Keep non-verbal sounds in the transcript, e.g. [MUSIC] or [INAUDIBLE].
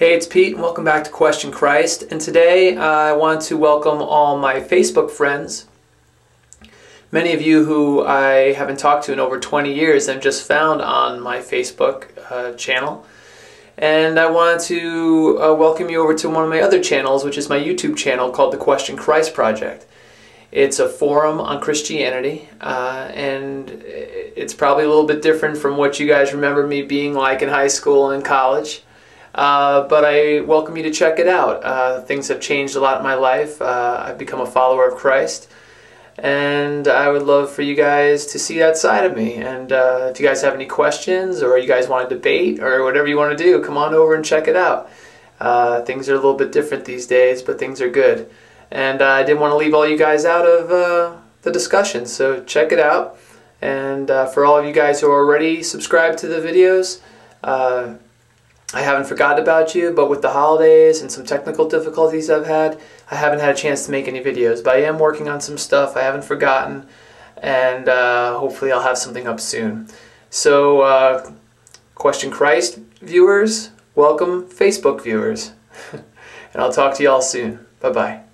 Hey, it's Pete, and welcome back to Question Christ. And today uh, I want to welcome all my Facebook friends. Many of you who I haven't talked to in over 20 years I've just found on my Facebook uh, channel. And I want to uh, welcome you over to one of my other channels, which is my YouTube channel called the Question Christ Project. It's a forum on Christianity, uh, and it's probably a little bit different from what you guys remember me being like in high school and in college. Uh, but I welcome you to check it out. Uh, things have changed a lot in my life. Uh, I've become a follower of Christ. And I would love for you guys to see that side of me. And uh, if you guys have any questions or you guys want to debate or whatever you want to do, come on over and check it out. Uh, things are a little bit different these days, but things are good. And I didn't want to leave all you guys out of the discussion, so check it out. And for all of you guys who are already subscribed to the videos, I haven't forgotten about you, but with the holidays and some technical difficulties I've had, I haven't had a chance to make any videos. But I am working on some stuff. I haven't forgotten, and uh, hopefully I'll have something up soon. So, uh, Question Christ viewers, welcome Facebook viewers. [LAUGHS] and I'll talk to you all soon. Bye-bye.